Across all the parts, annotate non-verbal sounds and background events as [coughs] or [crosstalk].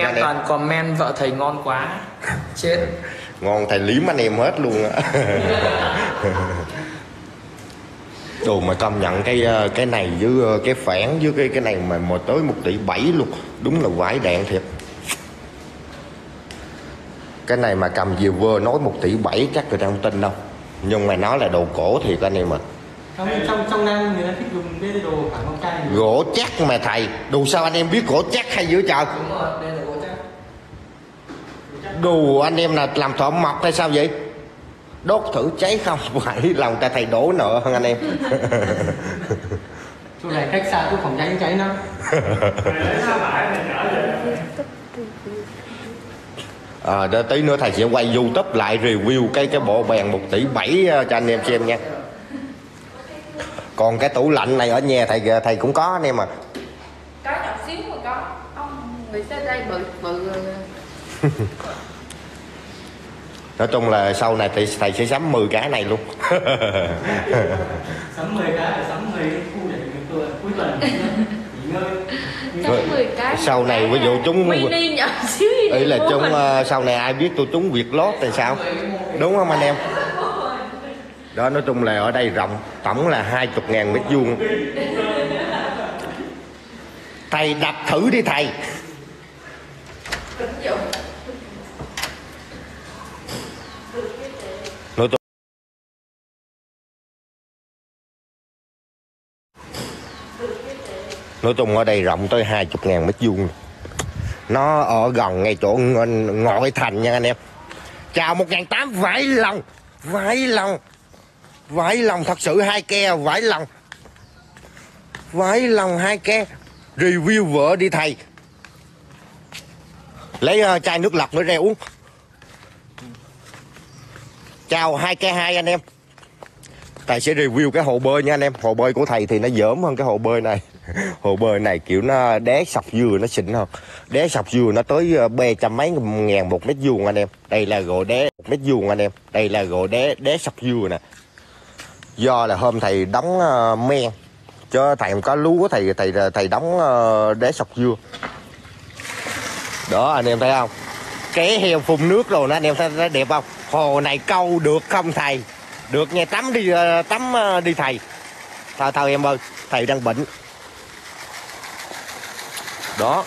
em anh em. toàn comment vợ thầy ngon quá. [laughs] Chết. Ngon thầy liếm anh em hết luôn á. [laughs] Đồ mà công nhận cái ờ, cái này với ờ, cái phản với cái cái này mà mà tới một tỷ bảy luôn đúng là vải đạn thiệt. Cái này mà cầm vừa vơ nói một tỷ bảy chắc người ta không tin đâu. Nhưng mà nó là đồ cổ thiệt anh em ạ. Trong trong trong nam người ta thích dùng cái đồ phản con trai này. gỗ chắc mà thầy. Đồ sao anh em biết gỗ chắc hay dữ trời? Đúng rồi đây là đồ anh em là làm thợ mộc hay sao vậy? Đốt thử cháy không? [laughs] Phải lòng ta thầy đổ nợ hơn anh em. Chỗ này cách xa chỗ phòng cháy cháy nó. À, đó, tí nữa thầy sẽ quay youtube lại review cái cái bộ bèn một tỷ bảy ờ, cho anh em xem nha. Còn cái tủ lạnh này ở nhà thầy thầy cũng có anh em à có nhỏ xíu mà có. Ông người xe đây bự bự [laughs] nói chung là sau này thầy, thầy sẽ sắm 10 cái này luôn. Sắm 10 cái là sắm 10 cái khu để tuần cuối tuần. [laughs] Nghỉ ngơi. Chắc 10 cái sau này ví dụ chúng [laughs] ý là chúng ờ, sau này ai biết tôi trúng việc lót thì sao? Đúng không anh em? Đó nói chung là ở đây rộng tổng là hai chục ngàn mét vuông. Thầy đập thử đi thầy nói chung ở đây rộng tới hai chục ngàn mét vuông. Nó ở gần ngay chỗ ng- ngoại thành nha anh em. Chào một ngàn tám vải lòng vải lòng vải lòng thật sự hai ke vải lòng. Vải lòng hai ke review vợ đi thầy. Lấy uh, chai nước lọc nữa ra uống. Chào hai ke hai anh em. Thầy sẽ review cái hồ bơi nha anh em. Hồ bơi của thầy thì nó dởm hơn cái hồ bơi này. [laughs] hồ bơi này kiểu nó đé sọc dừa nó xịn hơn đé sọc dừa nó tới ờ, bê trăm mấy ngàn một mét vuông anh em. Đây là gỗ đé một mét vuông anh em. Đây là gỗ đé đé sọc dừa nè. Do là hôm thầy đóng ờ, men. Cho thầy không có lúa, thầy thầy thầy đóng ờ, đế sọc dừa. Đó, anh em thấy không? Cái heo phun nước rồi đó anh em thấy đẹp không? Hồ này câu được không thầy? Được nghe, tắm đi tắm đi thầy. Thôi thôi em ơi, thầy đang bệnh đó.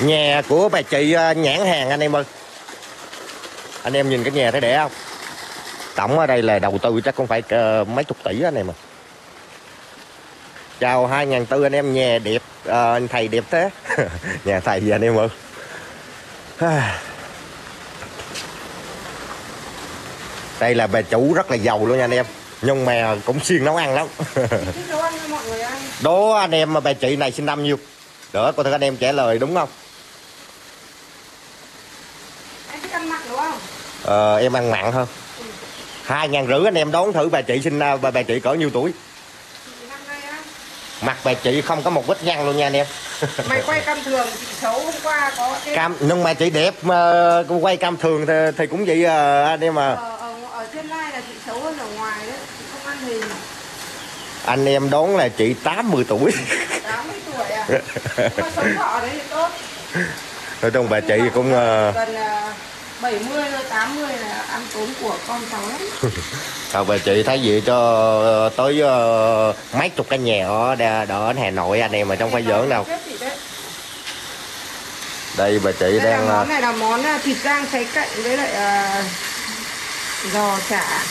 Nhà của bà chị ờ, nhãn hàng anh em ơi. Anh em nhìn cái nhà thấy đẹp không? Tổng ở đây là đầu tư chắc cũng phải ờ, mấy chục tỷ anh em à chào hai ngàn tư anh em nhà đẹp ờ, thầy đẹp thế. [laughs] Nhà thầy gì anh em ơi? [sighs] Đây là bà chủ rất là giàu luôn nha anh em. Nhưng mà cũng siêng nấu ăn lắm. [laughs] Thích nấu ăn cho mọi người ăn. Đố anh em mà bà chị này sinh năm nhiêu đỡ có thể anh em trả lời đúng không? Thích ăn mặn đúng không? ờ, em ăn mặn hơn. Hai ngàn rưỡi anh em đón thử bà chị sinh bà, bà chị cỡ nhiêu tuổi? Mặt bà chị không có một vết nhăn luôn nha anh em. [laughs] Mày quay cam thường chị xấu hôm qua có cái cam nhưng mà chị đẹp mà quay cam thường thì, thì cũng vậy à, anh em à. Ở, ở, ở trên này là chị xấu hơn ở ngoài đấy Chị không ăn hình. Anh em đón là chị 80 tuổi [laughs] nói chung bà chị cũng ờ, Gần à, 70 rồi 80 là ăn tốn của con cháu lắm. [laughs] Bà chị thấy gì cho ờ, tới ờ, mấy chục căn nhà ở ở Hà Nội anh em mà trong phải giỡn đâu. đây bà chị Đây là đang ờ, món này là món thịt rang cháy cạnh với lại à, giò chả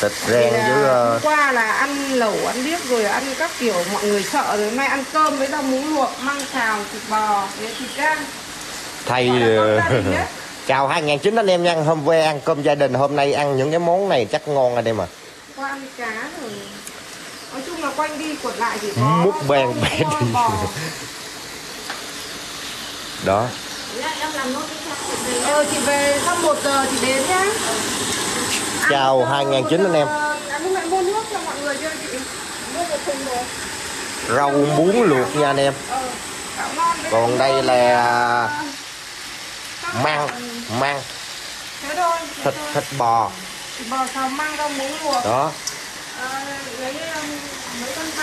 thịt Thì rang với hôm qua là ăn lẩu ăn điếc rồi ăn các kiểu mọi người sợ rồi nay ăn cơm với rau muống luộc măng xào thịt bò với thịt thay Gọi là ờ, [laughs] chào 2009 anh em nha hôm về ăn cơm gia đình hôm nay ăn những cái món này chắc ngon anh em à qua ăn cá rồi. Nói chung là quanh đi quẩn lại chỉ có Múc bèn tôm, bèn cua, đi. bò. đó ờ chị về sau một giờ chị đến nhá chào Ăn, ờ, 2009 anh em. Ờ, rau muống luộc nha anh em. Ờ còn đây là ờ, măng măng thịt thịt bò. Đó. Ờ,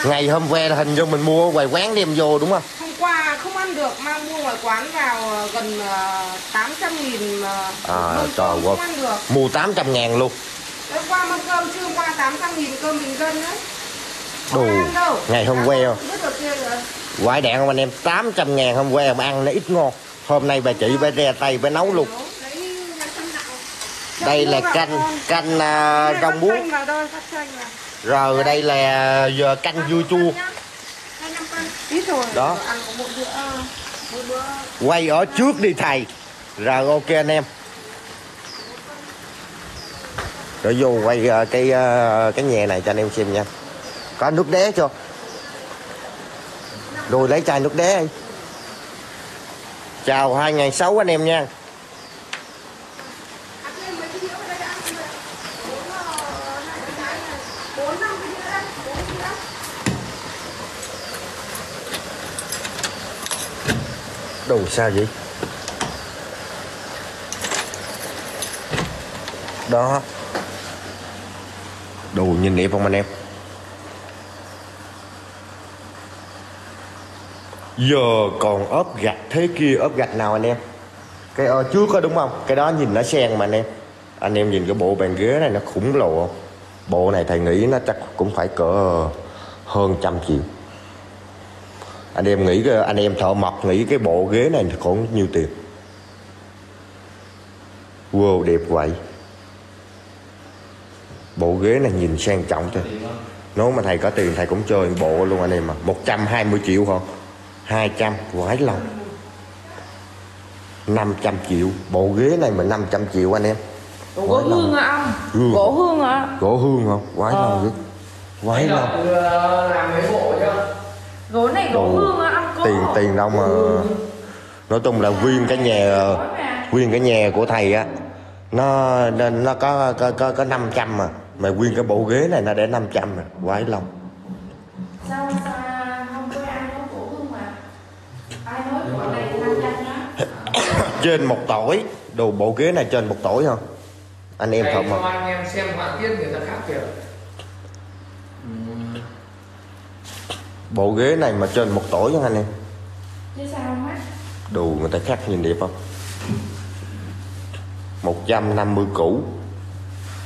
ngày hôm về là hình như mình mua ngoài quán đem vô đúng không? Hôm qua không ăn được mang mua ngoài quán vào ờ, gần uh, 800 nghìn À, trời ơi. mua 800 ngàn luôn Hôm qua mâm cơm chưa qua 800 nghìn cơm bình dân đấy. Đồ, ngày hôm qua Quại đạn không anh em? 800 ngàn hôm qua mà ăn nó ít ngon. Hôm nay bà chị bà ra tay bà nấu luôn. Đây là canh canh vắt muống. Rồi đây là giờ canh dưa chua. Ít rồi. Đó. ăn có một bữa một bữa. Quay ở trước đi thầy. Rồi ok anh em rồi vô quay à, cái ờ, cái nhà này cho anh em xem nha. Có nước đế chưa? Rồi lấy chai nước đế đi. Chào 2006 anh em nha. Đồ sao vậy? Đó. Đồ nhìn đẹp không anh em? Giờ còn ốp gạch thế kia, ốp gạch nào anh em? Cái ở trước có đúng không? Cái đó nhìn nó sen mà anh em. Anh em nhìn cái bộ bàn ghế này nó khủng lồ không? Bộ này thầy nghĩ nó chắc cũng phải cỡ hơn trăm triệu. Anh em nghĩ anh em thợ mộc nghĩ cái bộ ghế này còn nhiêu tiền. Wow, đẹp vậy bộ ghế này nhìn sang trọng thôi. Nếu mà thầy có tiền thầy cũng chơi bộ luôn anh em mà 120 triệu không 200 quái lòng. 500 triệu. Bộ ghế này mà 500 triệu anh em. Gỗ hương hả ông? Hương. Gỗ hương hả? gỗ hương không quái lòng vậy quái lòng. ờ, làm mấy bộ chưa? Gỗ này gỗ Đồ. hương hả ông? Tiền tiền đâu mà. Nói chung là nguyên cái nhà nguyên cái nhà của thầy á nó nó, nó có có có có 500 mà mà nguyên cái bộ ghế này nó để 500 mà quái lòng. Sao sao không có ai nói gỗ hương mà? Ai nói gỗ này năm trăm á? [coughs] trên một tuổi đồ bộ ghế này trên một tuổi không anh em Thầy không cho mà anh em xem họa tiết người ta khác kìa. Bộ ghế này mà trên một tuổi nha anh em? Chứ sao không á? đồ người ta khác nhìn đẹp không? 150 cũ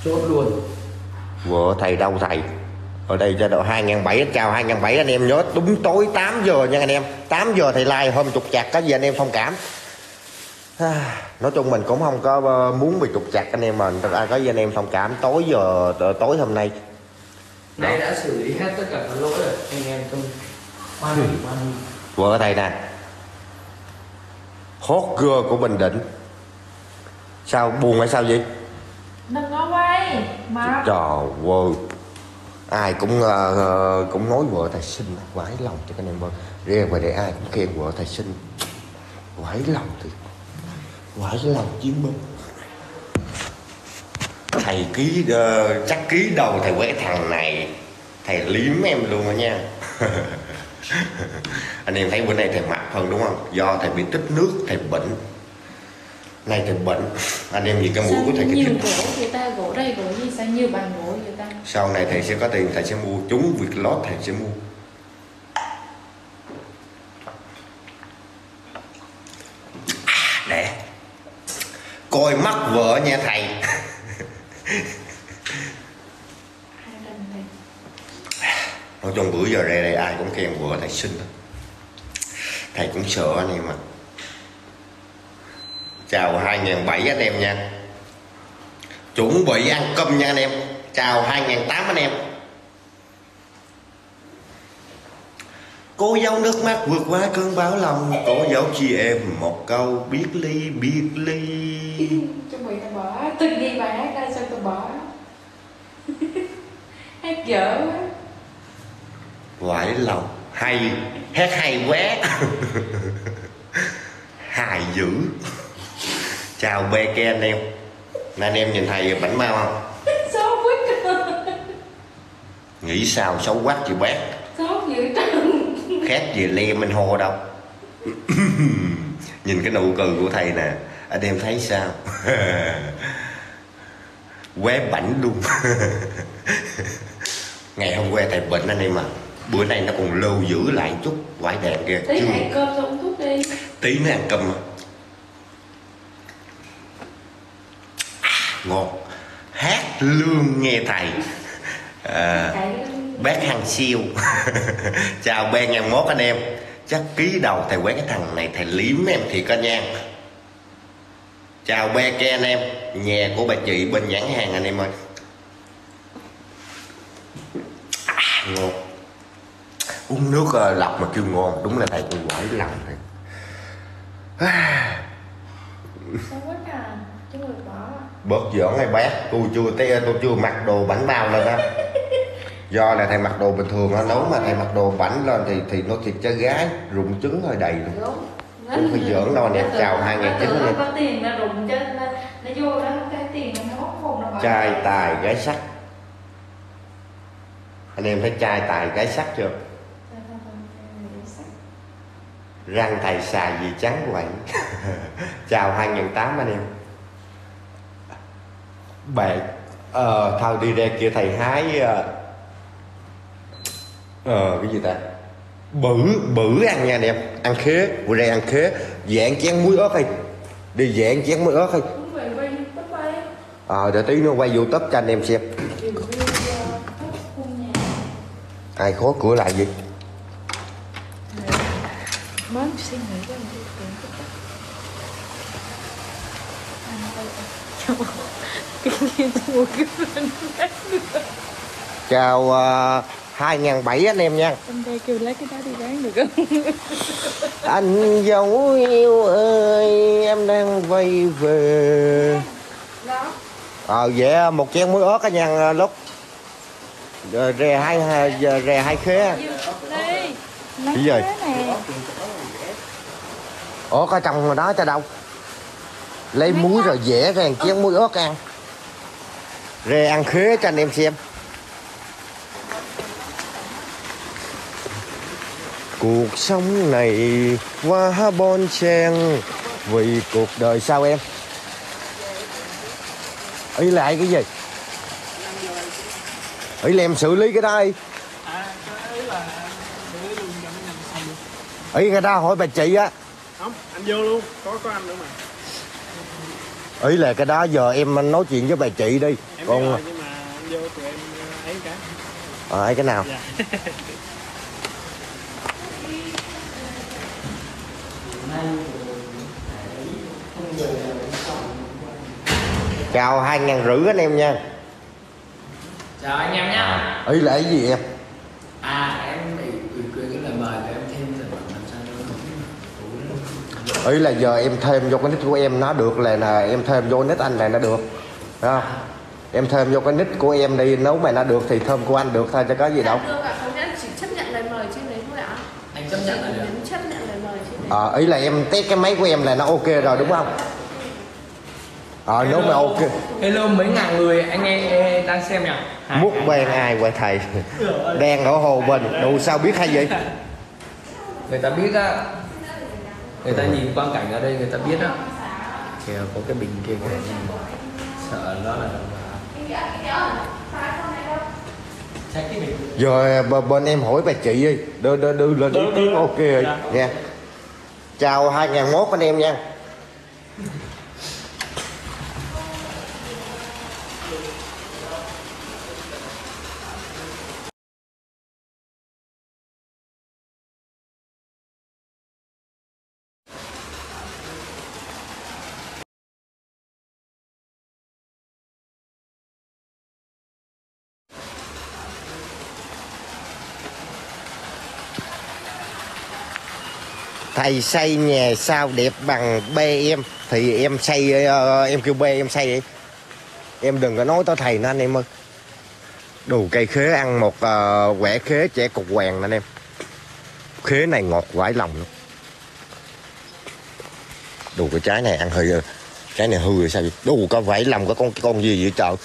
chốt luôn vợ thầy đâu thầy ở đây giai đoạn 2007 chào 2007 anh em nhớ đúng tối 8 giờ nha anh em. 8 giờ thầy like hôm trục chặt có gì anh em thông cảm. À, nói chung mình cũng không có ờ, muốn bị trục chặt anh em mà ai có gì anh em thông cảm tối giờ ờ, tối hôm nay. Nay đã xử lý hết tất cả các lỗi rồi Anh em không hoan hỉ vợ thầy nè hot girl của Bình Định. Sao buồn hay sao vậy đây Mà trời ơi ai cũng uh, cũng nói vợ thầy sinh quái lòng cho anh em vâng riêng về để ai cũng khen vợ thầy sinh. Quái lòng thì quái lòng chiến binh. Thầy ký uh, chắc ký đầu thầy quét thằng này. Thầy liếm em luôn đó nha. [laughs] Anh em thấy bữa nay thầy mập hơn đúng không? Do thầy bị tích nước thầy bệnh nay thầy bệnh anh em nhìn cái mũi của thầy cái nhiều gỗ người ta gỗ đây gỗ gì sao nhiều bằng gỗ người ta? Sau này thầy sẽ có tiền thầy sẽ mua. Chúng việc lót thầy sẽ mua. À, để coi mắt vợ nha thầy. Này. nói chung bữa giờ ra đây ai cũng khen vợ thầy xinh thầy cũng sợ anh em mà chào 2007 anh em nha. Chuẩn bị ăn cơm nha anh em. Chào 2008 anh em. Cô dâu nước mắt vượt qua cơn bão lòng Cô dâu chị em một câu biết ly biết ly. [laughs] Chuẩn bị tao bỏ. Tôi ghi bài hát ra xong tao bỏ. [laughs] Hát dở quá. Quải lòng. Hay. Hát hay quá. [laughs] Hài dữ Chào bê ke anh em. Nè anh em nhìn thầy bảnh mau không? [laughs] Xấu quá Nghĩ sao xấu quắc chị bác Xấu dữ Khác gì le minh hô đâu. [laughs] Nhìn cái nụ cười của thầy nè Anh em thấy sao? [laughs] Quá bảnh luôn. Ngày hôm qua thầy bệnh anh em à. Bữa nay nó còn lưu giữ lại chút Quải đèn kia Tí Chứ hãy cơm xong thuốc tí nữa ăn cơm. À, ngon hát lương nghe thầy. À, bác hàng siêu. [laughs] Chào ben ngàn mốt anh em. Chắc ký đầu thầy quét cái thằng này thầy liếm em thiệt anh nha. Chào be ke anh em. Nhà của bà chị bên nhãn hàng anh em ơi. À, ngon uống nước ờ, lọc mà kêu ngon đúng là thầy tôi quẩy lòng thầy. À bớt giỡn hay bác? Tôi chưa té tôi chưa mặc đồ bảnh bao lên đó do là thầy mặc đồ bình thường á nếu mà thầy mặc đồ bảnh lên thì thì nó thiệt cho gái rụng trứng hơi đầy luôn. Đúng. Phải giỡn đâu nè, chào 2009 nó nè. có tiền nó rụng chứ nó, nó vô đó cái tiền nó hốt khôn nó bỏ trai tài gái sắc. Anh em thấy trai tài gái sắc chưa? Răng thầy xài gì trắng vậy [laughs] chào 2008 anh em bạn ờ thôi đi ra kia thầy hái ờ ờ, cái gì ta? Bự bự ăn nha anh em. Ăn khế bữa đây ăn khế. Dạng chén muối ớt đi đi dạng chén muối ớt bye ờ để tí nữa quay youtube cho anh em xem. Uh, nhà. Ai khóa cửa lại gì Món xin nghỉ cho mình tiền [laughs] chào uh, ngàn bảy anh em nha. Em đây kêu lấy cái đó đi bán được không? [laughs] anh dấu yêu ơi em đang quay về. Ờ vậy một chén muối ớt á nha lúc. Rồi rè hai rè hai khế. Đi cái gì ủa có trong đó cho đâu? Lấy muối rồi dẻ ra một chén muối ớt ăn rè ăn khế cho anh em xem. Cuộc sống này quá bon chen. Vì cuộc đời sao em? Ý lại cái gì? Ý là em xử lý cái đó đi. Ý cái đó hỏi bà chị á. Không anh vô luôn có có anh nữa mà. Ý là cái đó giờ em nói chuyện với bà chị đi còn rồi nhưng mà anh vô tụi em ấy cái. Ờ ấy cái nào? Dạ. [laughs] Chào hai ngàn rưỡi anh em nha. Chào anh em nhá. Ý là cái gì em? À em bị ủy quyền cái lời mời để em thêm phẩm làm sao cho nó ý là giờ em thêm vô cái nick của em nó được là, là em thêm vô nick anh là nó được. Thấy không em thêm vô cái nick của em đi nếu mà nó được thì thêm của anh được thôi chứ có gì đâu. Được ạ, không chỉ chấp nhận lời mời trên đấy thôi ạ. Anh chấp nhận là được Đến chấp nhận lời mời trên đấy. Ờ ý là em test cái máy của em là nó ok rồi đúng không? Ờ nếu mà ok. Hello mấy ngàn người anh em đang xem nhỉ? Ngàn. ben ai vậy thầy? [laughs] Đang ở hồ bình đủ sao biết hay gì người ta biết á. Người ta nhìn quang cảnh ở đây người ta biết á. Kìa có cái bình kia kìa. Sợ nó là Giờ b- bên em hỏi bà chị đi. Đưa đưa đưa lên ý kiến ok rồi. Dạ, nha chào 2001 anh em nha thầy xây nhà sao đẹp bằng bê em thì em xây ờ, em kêu bê em xây đi. Em đừng có nói tới thầy nữa anh em ơi. Đủ cây khế ăn một uh, quẻ khế trẻ cục hoàng anh em. Khế này ngọt vãi lòng luôn. Đủ cái trái này ăn hơi ờ, trái này hư rồi sao vậy? Đủ có vãi lòng có con con gì vậy trời?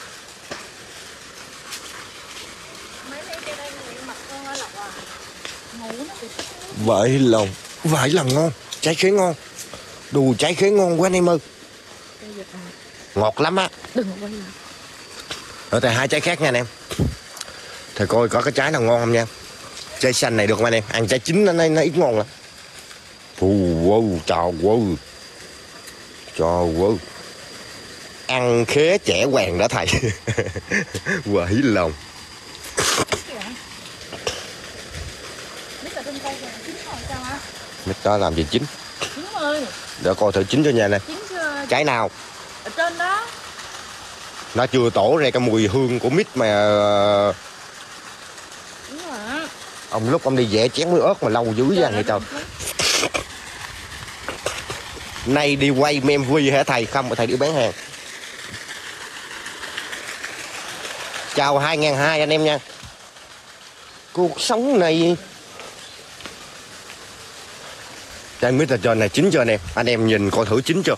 Vãi lòng vãi lòng ngon trái khế ngon. Đủ trái khế ngon quá anh em ơi. Ngọt lắm á. Đừng quay lại ở tại hai trái khác nha anh em. Thầy coi có cái trái nào ngon không nha. Trái xanh này được không anh em? Ăn trái chín nó, nó, ít ngon lắm. Phù wow trời wow trời wow ăn khế trẻ hoàng đó thầy. [laughs] Quỷ lòng. Biết là trên cây rồi, chín rồi sao hả? Mít đó làm gì chín? Chín rồi, để coi thử chín cho nha nè. Chín chưa? trái nào? Ở trên đó. nó chưa tổ ra cái mùi hương của mít mà ờ, Đúng rồi. ông lúc ông đi vẽ chén muối ớt mà lâu dữ vậy trời. nay đi quay vi hả thầy không mà thầy đi bán hàng. Chào hai ngàn hai anh em nha. Cuộc sống này Trái mít ở trên này chín chưa anh em anh em nhìn coi thử chín chưa?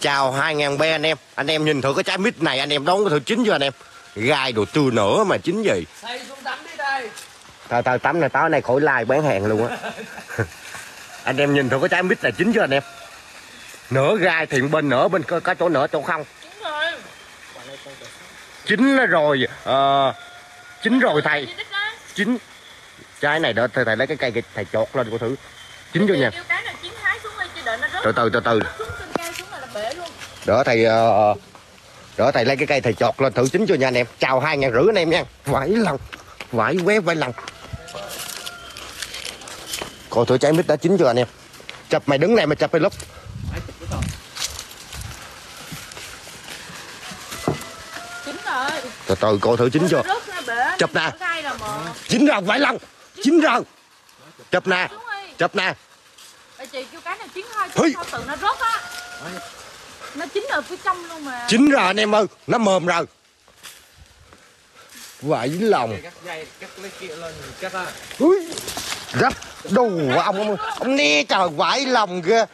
Chào hai ngàn be anh em anh em nhìn thử cái trái mít này anh em đón có thử chín chưa anh em? Gai đồ tươi nữa mà chín gì thầy xuống tắm đi Thôi thôi tắm này tối nay khỏi like bán hàng luôn á. [laughs] Anh em nhìn thử cái trái mít này chín chưa anh em? Nửa gai thì bên nửa bên có, có chỗ nửa chỗ không? Chín rồi. Chín rồi ờ, Chín rồi thầy. Chín. Trái này đó thầy, thầy lấy cái cây thầy chọt lên cô thử Chín chưa nha Từ từ từ từ. Đó thầy ờ, Đó thầy lấy cái cây thầy chọt lên thử chín chưa nha anh em Chào hai ngàn rưỡi anh em nha Vải lần Vải quét vải lần Coi thử trái mít đã chín chưa anh em Chụp mày đứng này mà chụp cái lúc. Từ từ coi thử chín chưa. Chụp nè. Chín rồi vải lần chín rồi chụp nè. Chụp nè. Bà chị kêu cái nào chín thôi, chứ sao tự nó rớt á. Nó chín ở phía trong luôn mà. chín rồi anh em ơi nó mềm rồi. Vải lòng. Cắt dây cắt lấy kia lên cắt á Ui, rất đồ ông ông ông né trời vải lòng kìa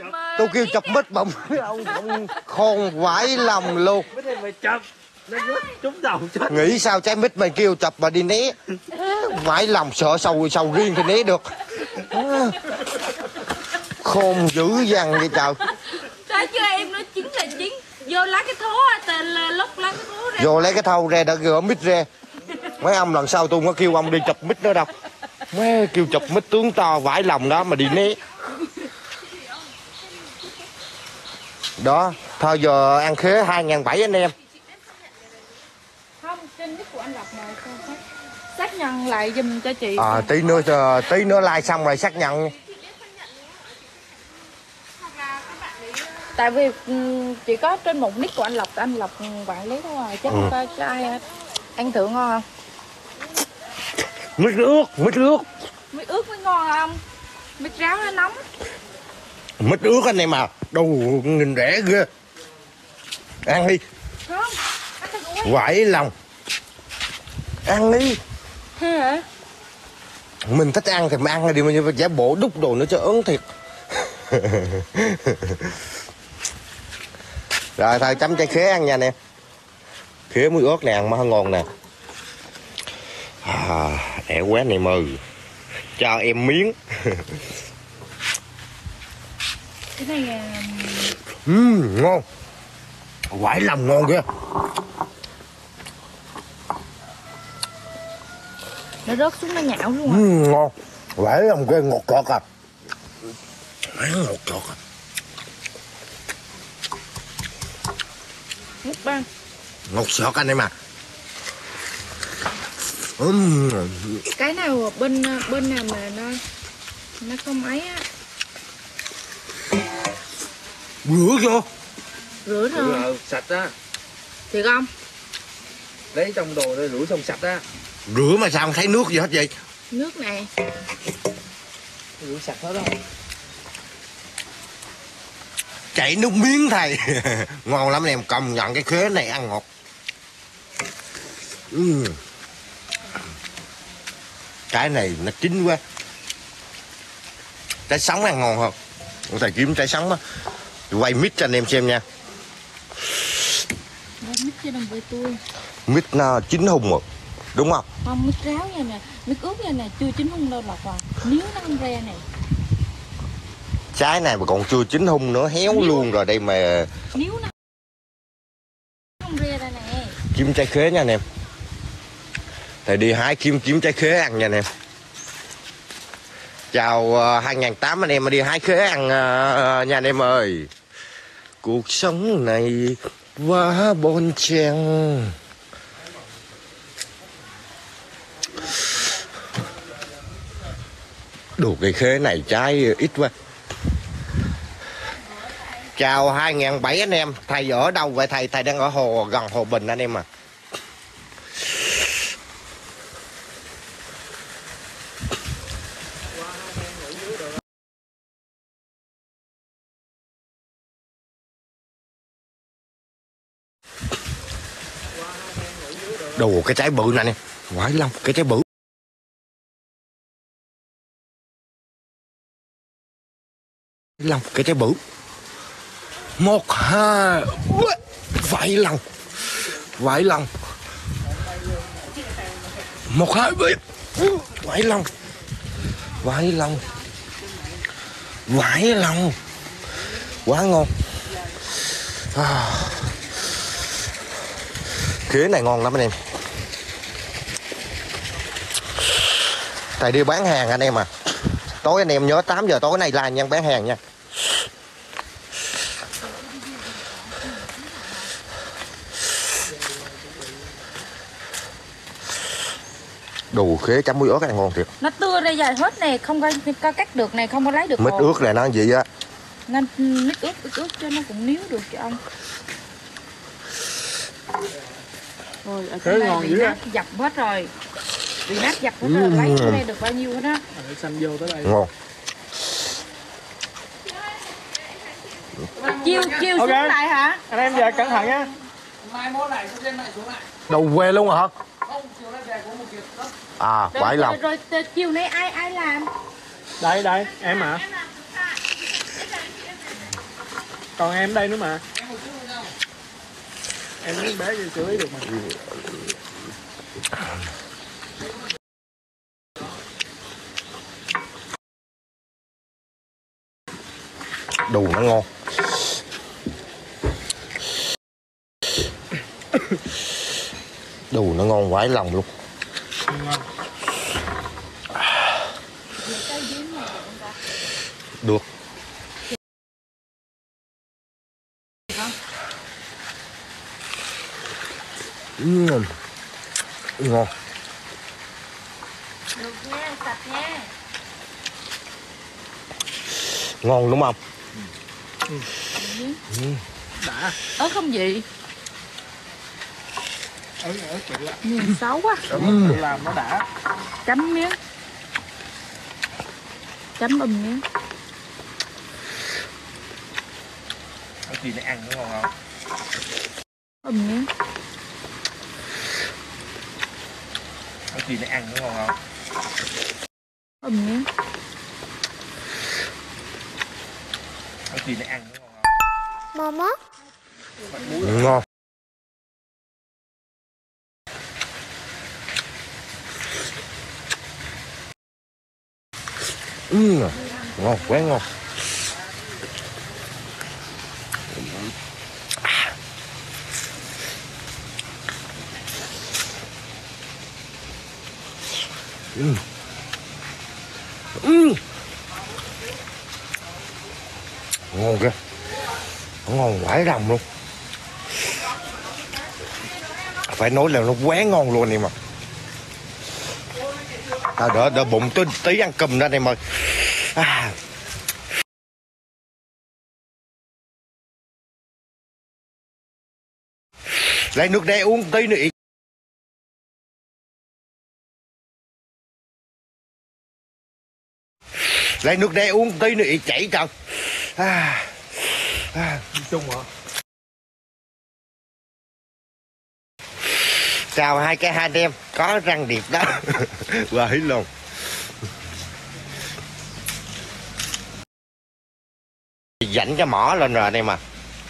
mà. tôi kêu chụp mít bụng ông ông khôn vải lòng luôn. Nghĩ sao trái mít mày kêu chụp mà đi né. Vải lòng sợ sầu sầu riêng thì né được khôn dữ dằn vậy trời. Sao chưa em nói chín là chín. Vô lá cái thố tên là lúc lá cái thố ra. vô lấy cái thau ra đã gỡ mít ra. Mấy ông lần sau tôi không có kêu ông đi chụp mít nữa đâu. Mấy kêu chụp mít tướng to vải lòng đó mà đi né. Đó thôi giờ ăn khế hai ngàn bảy anh em Không, trên nick của anh Lộc mà sao xác xác nhận lại giùm cho chị. à, tí nữa ờ, tí nữa like xong rồi xác nhận Tại vì ừm, chỉ có trên một nick của anh Lộc, anh Lộc quản lý thôi à, chứ không có ai hết. Ăn thử ngon không? mít ướt mít ướt Mít ướt mới ngon không? Mít ráo nó nóng. mít ướt anh em à đồ nghìn rẻ ghê ăn đi Không, vải lòng ăn đi Hả? mình thích ăn thì mình ăn đi mà như giả bộ đúc đồ nữa cho ớn thiệt. [laughs] Rồi thôi chấm trái khế ăn nha em. Khế muối ớt này ăn mà ngon nè. À, ẻ quá này mừ cho em miếng. Cái này à, Ừm, ngon. Quải lòng ngon ghê nó rớt xuống nó nhão luôn à. Ừm, ngon. Quải lòng ghê ngọt ngọt à. Má ngọt ngọt à. Múc băng. ngọt sọt anh em à Ừm, Cái nào bên bên nào mà nó nó không ấy á, rửa vô. Rửa thôi. rửa sạch á. Thiệt không? lấy trong đồ rồi rửa xong sạch á rửa mà sao không thấy nước gì hết vậy? Nước này. rửa sạch hết đó chảy nước miếng thầy. [laughs] Ngon lắm em công nhận cái khế này ăn ngọt. Ừm. cái này nó chín quá. Trái sống ăn ngon hơn. Ông thầy kiếm trái sống á. Quay mít cho anh em xem nha. Mít cho đồng với tôi. mít nó chín hùng rồi đúng không Không, mít ráo nha nè. Mít ướt nha nè, chưa chín hung đâu Lộc à. Nếu nó không ra nè. trái này mà còn chưa chín hung nữa héo luôn rồi đây mà Nếu nó không ra ra nè. kiếm trái khế nha anh em thầy đi hái kiếm kiếm trái khế ăn nha anh em chào uh, 2008 anh em mà đi hái khế ăn uh, nha anh em ơi cuộc sống này quá bon chen đủ cây khế này trái ít quá. Chào 2007 anh em. Thầy ở đâu vậy? Thầy? Thầy đang ở hồ, gần Hồ Bình anh em à Đồ cái trái bự nè. Quái long cái trái bự. Lòng cái trái bự. Một hai Ui, vài lần vài một hai bảy vài lần vài lần vài quá ngon. À. khế này ngon lắm anh em. Thầy đi bán hàng anh em à. Tối anh em nhớ 8 giờ tối nay là nhân bán hàng nha. Đồ khế chấm muối ớt ăn ngon thiệt. Nó tưa ra dài hết nè không có, có cắt được này không có lấy được mít hột. ướt này nó gì á. Nên mít ướt ướt ướt cho nó cũng níu được cho ông. Rồi ở này ngon bị nát dập hết rồi. Bị nát dập hết rồi lấy cái này được bao nhiêu hết á? Xanh vô tới đây. Ngon. Chiêu chiêu Ok. xuống lại hả? Anh em về cẩn thận nhá mai mốt này xuống này xuống lại. Đầu quê luôn hả à rồi, lòng. rồi, rồi chiều nay ai ai làm? Đây đây em à còn em đây nữa mà. Em với bé gì xử lý được mà. Đồ nó ngon đồ nó ngon quái lòng luôn. Được. Ngon. Được nha sạch nha ngon đúng không? Đã. Ớt không gì ở ở là nhìn xấu quá. Tự làm nó đã. Chấm miếng. Chấm um miếng. Cái gì này ăn ngon không? Um miếng. Cái gì này ăn ngon không? Um miếng. Cái gì này ăn ngon không? Ngon ừ, ngon quá ngon ừ. Ừ. ngon kìa ngon quái rầm luôn phải nói là nó quá ngon luôn em ạ à, đỡ đỡ bụng tôi tí ăn cùm đó anh em ơi à. lấy nước đây uống tí nữa lấy nước đây uống tí nữa chảy trời à. À. chung hả chào hai cái hai anh em có răng điệp đó. [laughs] Quấy luôn dảnh cái mỏ lên rồi anh em à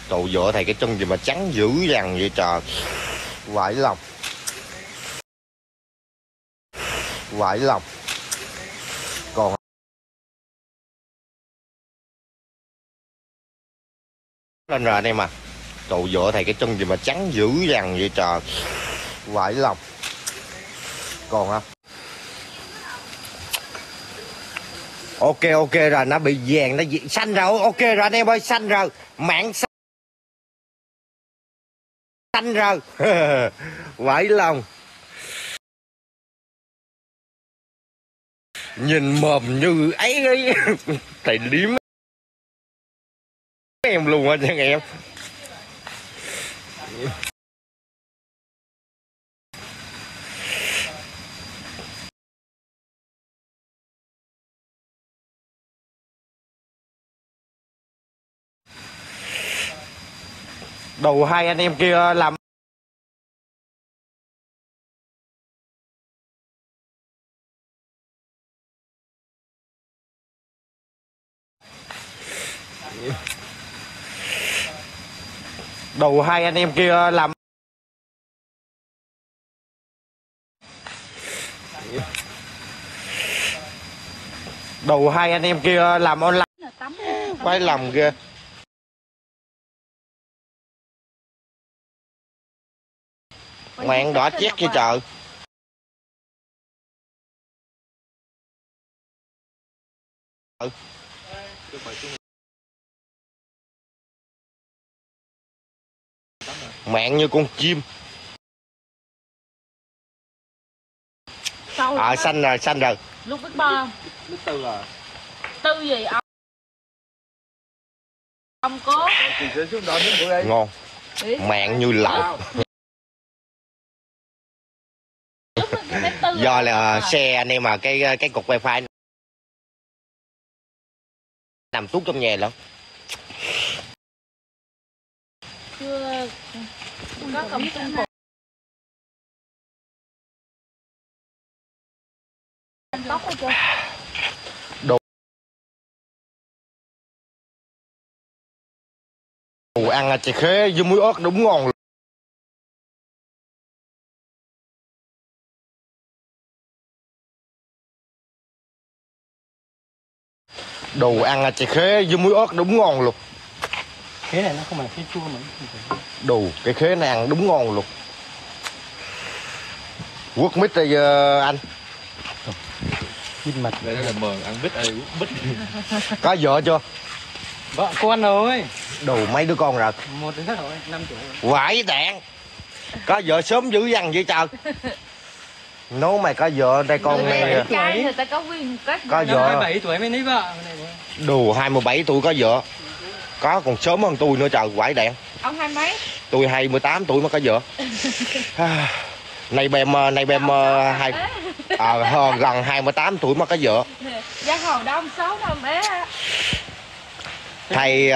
tụ vợ thầy cái chân gì mà trắng dữ dằn vậy trời. Quải lòng. Quải lòng. Còn lên rồi anh em à tụ vợ thầy cái chân gì mà trắng dữ dằn vậy trời vải lòng. Còn không ok ok, rồi nó bị vàng, nó dị- xanh rồi. Ok rồi anh em ơi, xanh rồi. Mạng xanh. Xanh rồi. [laughs] Vải lòng. Nhìn mồm như ấy. Ấy [laughs] thầy điếm. Em luôn á nha em. Đầu hai anh em kia làm đầu hai anh em kia làm đầu hai anh em kia làm online. Quay làm kia ngoạn đỏ chét kia trời. Mạng như con chim. Sau à xanh rồi xanh rồi. Lúc biết bao Biết từ à. Tư gì? Ông ông đây ngon. Mạng như lẩu do là xe anh em mà cái cái cục wifi nằm tuốt trong nhà lắm. Chưa có công tin một tóc hết chưa? Ồ, ăn chè khế với muối ớt đúng ngon đồ ăn chè khế với muối ớt đúng ngon luôn. Cái này nó không phải cái chua mà đồ cái khế này ăn đúng ngon luôn. Quất mít đây ờ, anh. Thịt mặt. Đây là mờn ăn bít ơi bít có vợ chưa? Vợ con rồi. Đồ mấy đứa con rồi? Một đứa rồi, năm tuổi. Vãi đạn có vợ sớm dữ dằn vậy trời? Nấu mày có vợ đây con nghe người ta có quyền vợ. 27 tuổi mới lấy vợ đồ 27 tuổi có vợ. Có còn sớm hơn tôi nữa trời quải đạn. Ông hai mấy? Tôi 28 tuổi mới có vợ. [laughs] À, nay bem ờ, nay bem ờ, hai à, hơn gần 28 tuổi mới có vợ. Gia hầu đông xấu mà bé? Thầy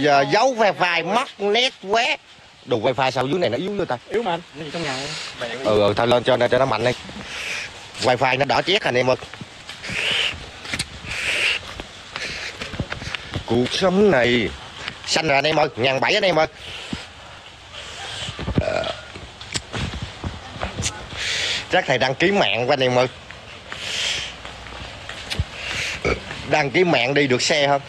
giờ giấu wifi mất nét quét. Đồ wifi sao dưới này nó yếu vô ta? Yếu mà anh. Nó trong nhà. Ừ, ừ thôi lên cho nó cho nó mạnh đi. Wifi nó đỏ chét anh em ơi cuộc sống này. Xanh rồi anh em ơi, ngàn bảy anh em ơi. Ờ. Chắc thầy đăng ký mạng của anh em ơi. Đăng ký mạng đi được xe không?